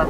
Za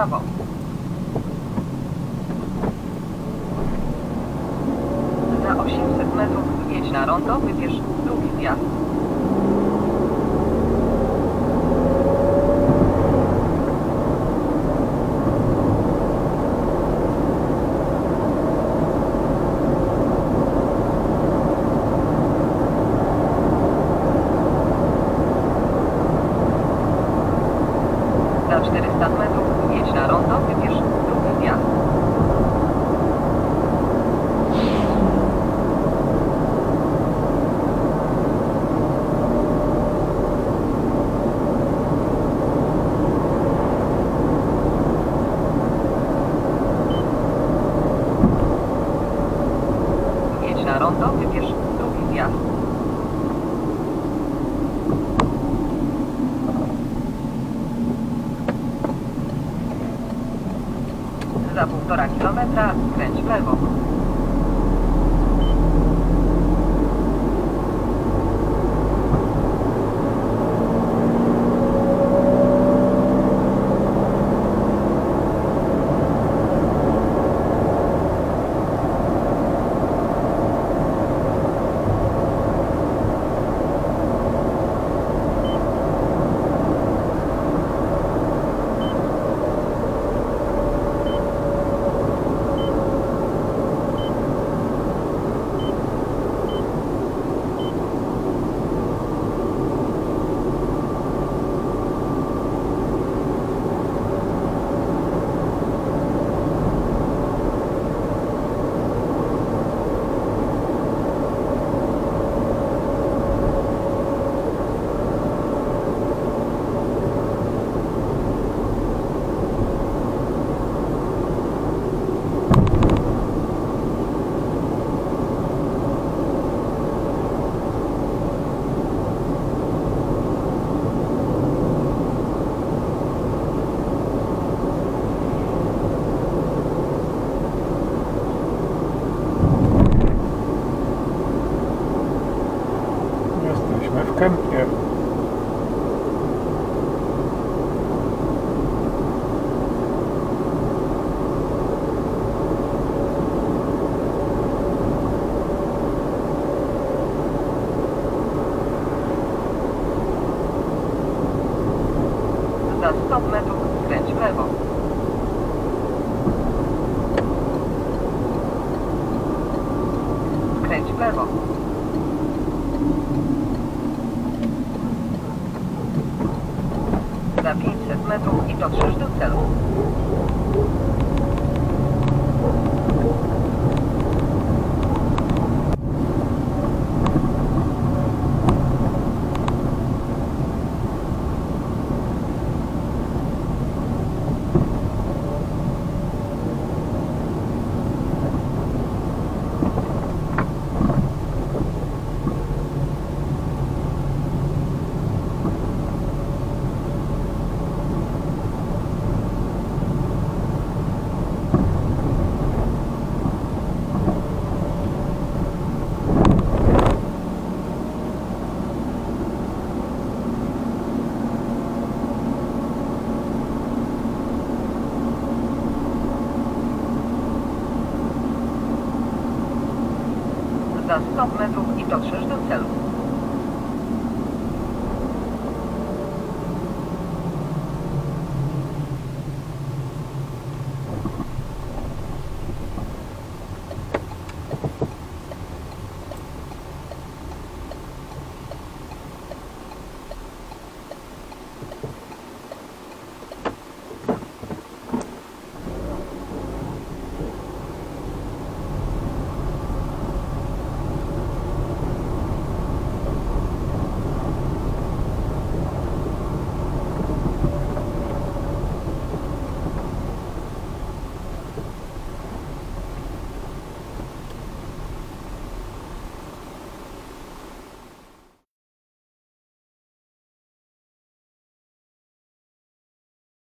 吃饱好。